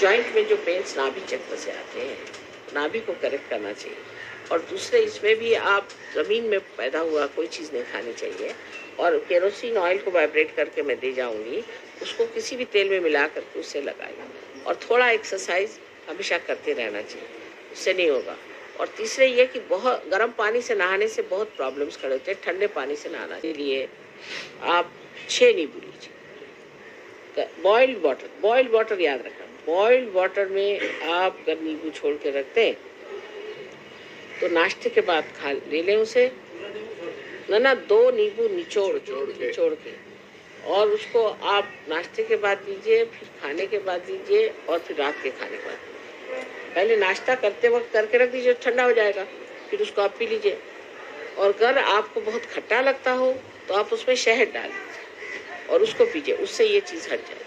Joint में जो pens नाभि चक्र से आते हैं, नाभि को करेक्ट करना चाहिए। और दूसरे इसमें भी आप ज़मीन में पैदा हुआ कोई चीज़ नहीं खानी चाहिए। और केरोसिन ऑयल को वाइब्रेट करके मैं दे जाऊँगी, उसको किसी भी तेल में मिला करके उससे लगाइए। और थोड़ा एक्सरसाइज हमेशा करते रहना चाहिए, उससे नहीं होगा। और तीसरे ये कि बहुत गर्म पानी से नहाने से बहुत प्रॉब्लम्स खड़े होते हैं, ठंडे पानी से नहाना। के लिए आप छः नींबू लीजिए। बॉइल्ड वाटर बॉइल्ड वाटर याद रखना। बॉइल्ड वाटर में आप अगर नींबू छोड़ के रखते हैं तो नाश्ते के बाद खा ले लें उसे। ना ना दो नींबू निचोड़ निचोड़ के। निचोड़ के। और उसको आप नाश्ते के बाद दीजिए फिर खाने के बाद दीजिए और फिर रात के खाने के बाद। पहले नाश्ता करते वक्त करके रख दीजिए ठंडा हो जाएगा। फिर उसको आप पी लीजिए। और अगर आपको बहुत खट्टा लगता हो तो आप उसमें शहद डालिए और उसको पीजिए उससे ये चीज़ हट जाएगी।